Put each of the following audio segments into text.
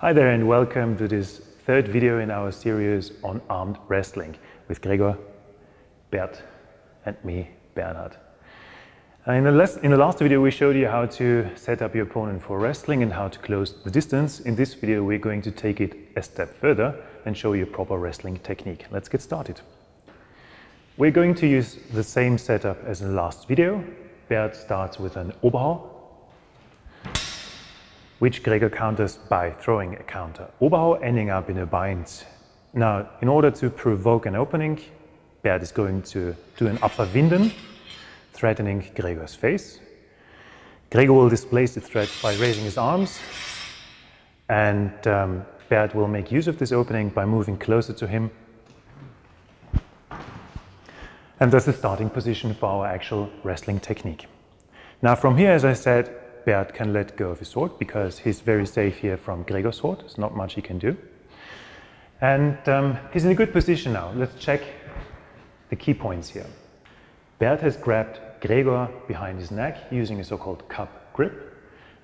Hi there and welcome to this third video in our series on armed wrestling with Gregor, Bert and me, Bernhard. Uh, in the, last, in the last video we showed you how to set up your opponent for wrestling and how to close the distance. In this video we're going to take it a step further and show you a proper wrestling technique. Let's get started. We're going to use the same setup as in the last video. Bert starts with an Oberhau, which Gregor counters by throwing a counter. Oberhau ending up in a bind. Now, in order to provoke an opening, Bert is going to do an upper winden, threatening Gregor's face. Gregor will displace the threat by raising his arms, and um, Bert will make use of this opening by moving closer to him. And that's the starting position for our actual wrestling technique. Now from here, as I said, Bert can let go of his sword because he's very safe here from Gregor's sword. There's not much he can do. And um, he's in a good position now. Let's check the key points here. Bert has grabbed Gregor behind his neck using a so-called cup grip.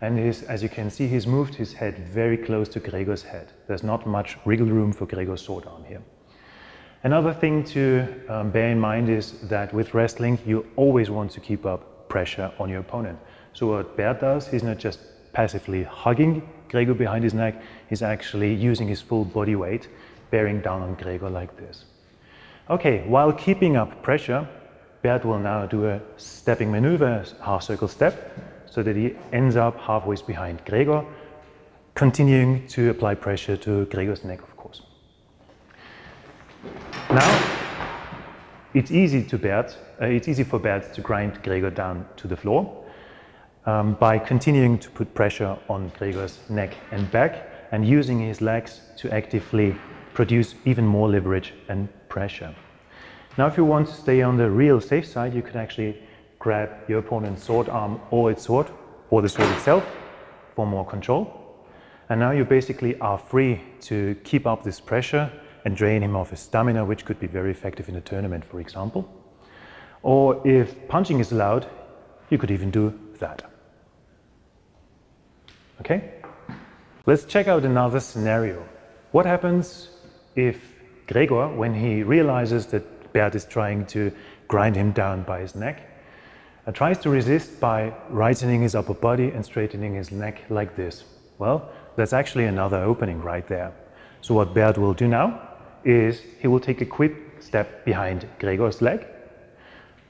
And as you can see, he's moved his head very close to Gregor's head. There's not much wriggle room for Gregor's sword arm here. Another thing to um, bear in mind is that with wrestling, you always want to keep up pressure on your opponent. So what Bert does, he's not just passively hugging Gregor behind his neck, he's actually using his full body weight, bearing down on Gregor like this. Okay, while keeping up pressure, Bert will now do a stepping maneuver, half circle step, so that he ends up halfway behind Gregor, continuing to apply pressure to Gregor's neck, of course. Now, it's easy to Bert, uh, it's easy for Bert to grind Gregor down to the floor um, by continuing to put pressure on Gregor's neck and back and using his legs to actively produce even more leverage and pressure. Now if you want to stay on the real safe side, you can actually grab your opponent's sword arm or its sword or the sword itself for more control. And now you basically are free to keep up this pressure and drain him of his stamina, which could be very effective in a tournament, for example. Or if punching is allowed, you could even do that. Okay? Let's check out another scenario. What happens if Gregor, when he realizes that Bert is trying to grind him down by his neck, uh, tries to resist by rightening his upper body and straightening his neck like this? Well, that's actually another opening right there. So what Bert will do now is he will take a quick step behind Gregor's leg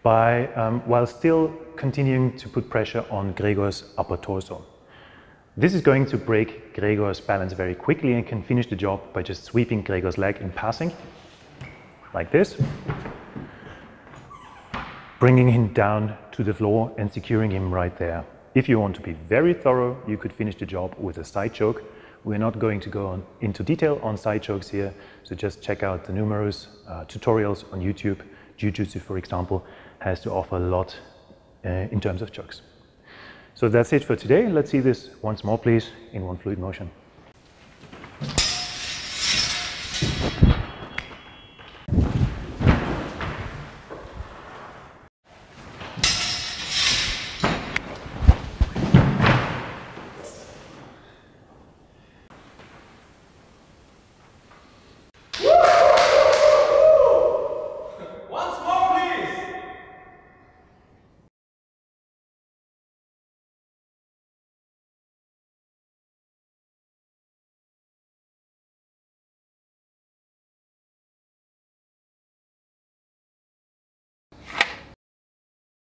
by, um, while still continuing to put pressure on Gregor's upper torso. This is going to break Gregor's balance very quickly and can finish the job by just sweeping Gregor's leg in passing, like this, bringing him down to the floor and securing him right there. If you want to be very thorough, you could finish the job with a side choke. We're not going to go into detail on side chokes here, so just check out the numerous uh, tutorials on YouTube. Jiu-Jitsu, for example, has to offer a lot uh, in terms of chokes. So that's it for today. Let's see this once more, please, in one fluid motion.